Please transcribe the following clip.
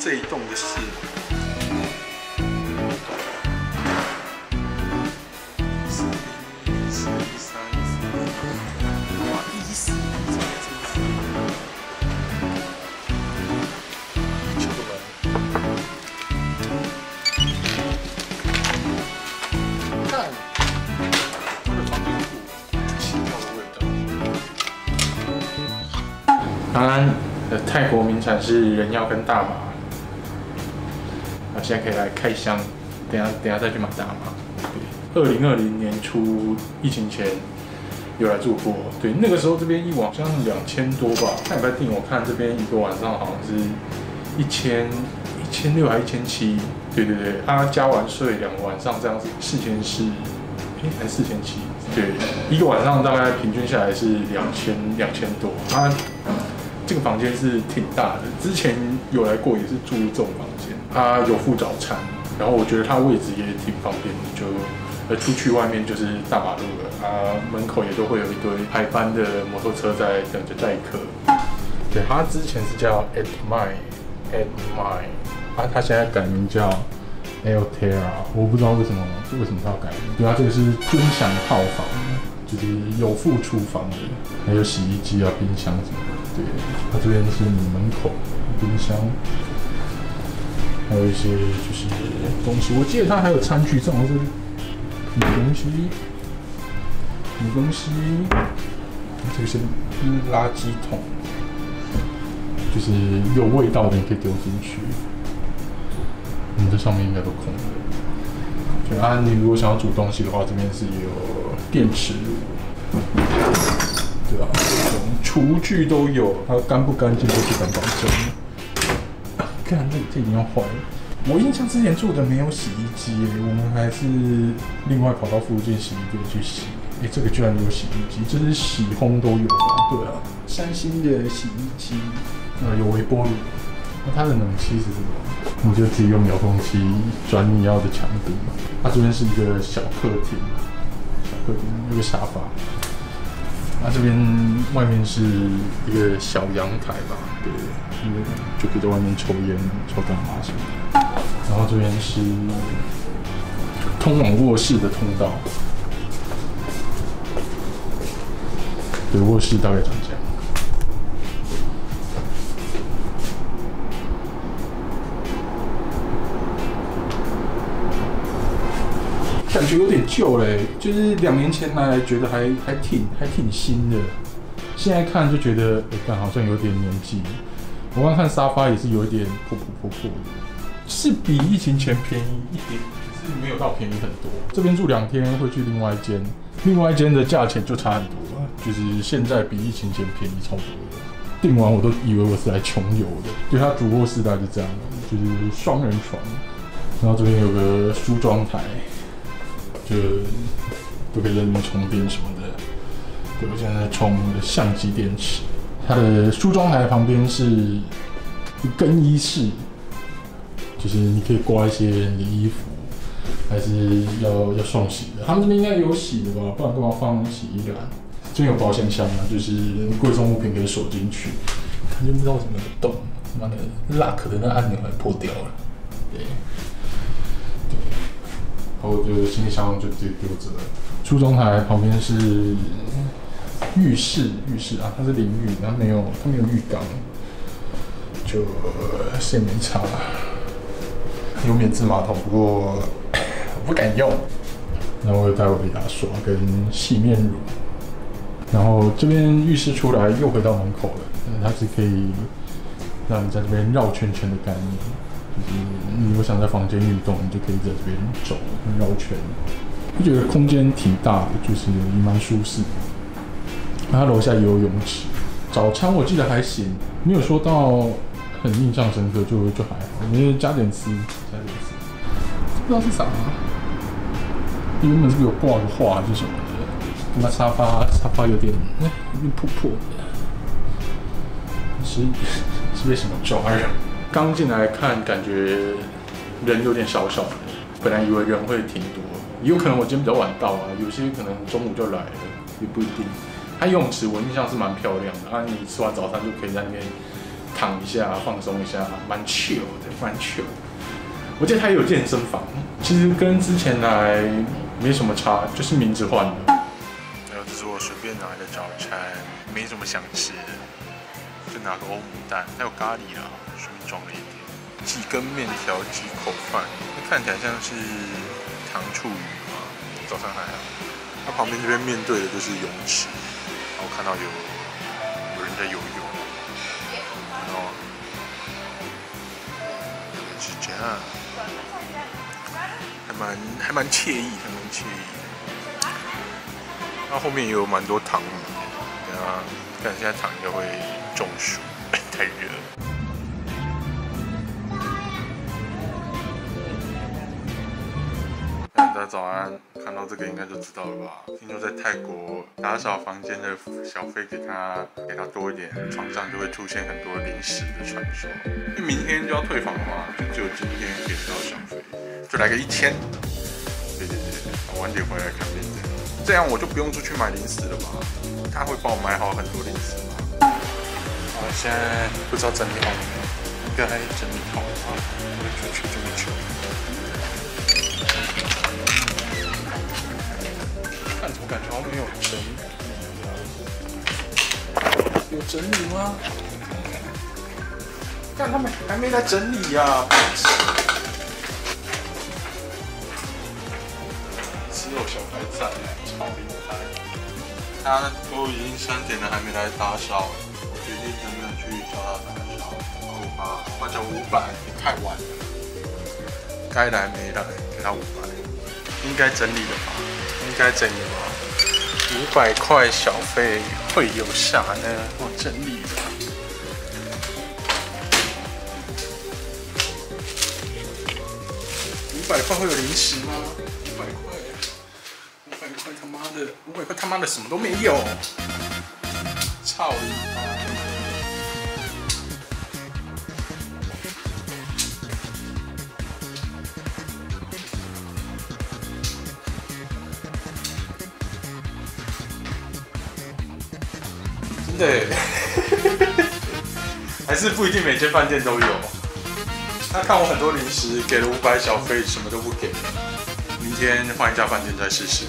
这一栋的事。四一、四一、三一、四一，哇，一四，这个真是。敲个门。看，他的房间有奇妙的味道。刚刚的泰国名产是人妖跟大麻，现在可以来开箱，等下等下再去买大麻。对，二零二零年初疫情前有来住过，对，那个时候这边一晚好像两千多吧，上礼拜订我看这边一个晚上好像是一千一千六还一千七，对对对，他加完税两个晚上这样子，四千四，哎还四千七，对，一个晚上大概平均下来是两千两千多，他。这个房间是挺大的，之前有来过也是住这种房间，它有附早餐，然后我觉得它位置也挺方便的，就呃出去外面就是大马路了，啊门口也都会有一堆排班的摩托车在等着载客。对，它之前是叫 At My At My，啊它现在改名叫 Altera，我不知道为什么为什么它要改名，对啊这个是尊享套房，就是有附厨房的，还有洗衣机啊冰箱什么的。对，它这边是门口冰箱，还有一些就是东西。我记得它还有餐具，这好像是什么东西？什么东西？这个是垃圾桶，就是有味道的你可以丢进去。你这上面应该都空的。就啊，你如果想要煮东西的话，这边是有电磁炉。对啊，厨具都有，它干不干净都不敢保证。看这这已经要坏了。我印象之前住的没有洗衣机，我们还是另外跑到附近洗衣店去洗。哎，这个居然有洗衣机，这是洗烘都有啊。对啊，三星的洗衣机，呃，有微波炉。那它的冷气是什么？你就自己用遥控器转你要的强度。它这边是一个小客厅，小客厅有个沙发。那这边外面是一个小阳台吧，对，就可以在外面抽烟、抽大麻什么。然后这边是通往卧室的通道，对，卧室大概长感觉有点旧嘞，就是两年前来觉得还还挺还挺新的，现在看就觉得哎，但好像有点年纪。我刚看沙发也是有一点破破破破的，是比疫情前便宜一点，是没有到便宜很多。这边住两天会去另外一间，另外一间的价钱就差很多，就是现在比疫情前便宜超多的。订完我都以为我是来穷游的，就它主卧室大概是这样，就是双人床，然后这边有个梳妆台。就都可以在里面充电什么的。对，我现在在充我的相机电池。它的梳妆台旁边是更衣室，就是你可以挂一些你的衣服，还是要要送洗的。他们这边应该有洗的吧？不然干嘛放洗衣篮？这边有保险箱啊，就是贵重物品可以锁进去。看就不知道怎么动，妈的，lock 的那按钮还破掉了。对。然后就行李箱就直接丢着了。梳妆台旁边是浴室，浴室啊，它是淋浴，它没有，它没有浴缸，就洗没差。有免治马桶，不过不敢用。然后我又带我的牙刷跟洗面乳。然后这边浴室出来又回到门口了，它是可以让你在这边绕圈圈的概念。你如果想在房间运动，你就可以在这边走绕圈。我觉得空间挺大的，就是也蛮舒适。然后楼下也有泳池。早餐我记得还行，没有说到很印象深刻，就就还好。因为加点吃，加点吃。不知道是啥，原本是不是有挂个画还是什么的？那沙发沙发有点有点破破的，是是被什么抓了？刚进来看，感觉人有点少少的。本来以为人会挺多，也有可能我今天比较晚到啊。有些可能中午就来了，也不一定。它游泳池我印象是蛮漂亮的，啊，你吃完早餐就可以在那边躺一下放松一下，蛮 chill 的，蛮 chill。我记得它有健身房，其实跟之前来没什么差，就是名字换了。还有这是我随便拿的早餐，没什么想吃，就拿个欧姆蛋，还有咖喱啦，装了一点。几根面条，几口饭，看起来像是糖醋鱼嘛。早上还好。它旁边这边面对的就是泳池，然后看到有有人在游泳，然后是这样，还蛮还蛮惬意，还蛮惬意。那后面也有蛮多糖，等下看现在糖应该会中暑，太热了。早安，看到这个应该就知道了吧？听说在泰国打扫房间的小费给他给他多一点，床上就会出现很多零食的传说。因为明天就要退房了嘛，就只有今天给到小费，就来个一千。对对对，晚点回来看病的，这样我就不用出去买零食了吧？他会帮我买好很多零食吗？我现在不知道整理好了没，应该整理好了啊，我出去这么久。感觉好像没有整理，有整理吗？看他们还没来整理呀！只有小孩在，超厉害！他都已经三点了，还没来打扫，我决定真的去叫他打扫。我把换成五百，太晚了。该来没来，给他五百，应该整理了吧？应该整理吧。五百块小费会有啥呢？我整理了。五百块会有零食吗？五百块，五百块他妈的，五百块他妈的什么都没有。操你对，还是不一定每间饭店都有。他看我很多零食，给了五百小费，什么都不给。明天换一家饭店再试试。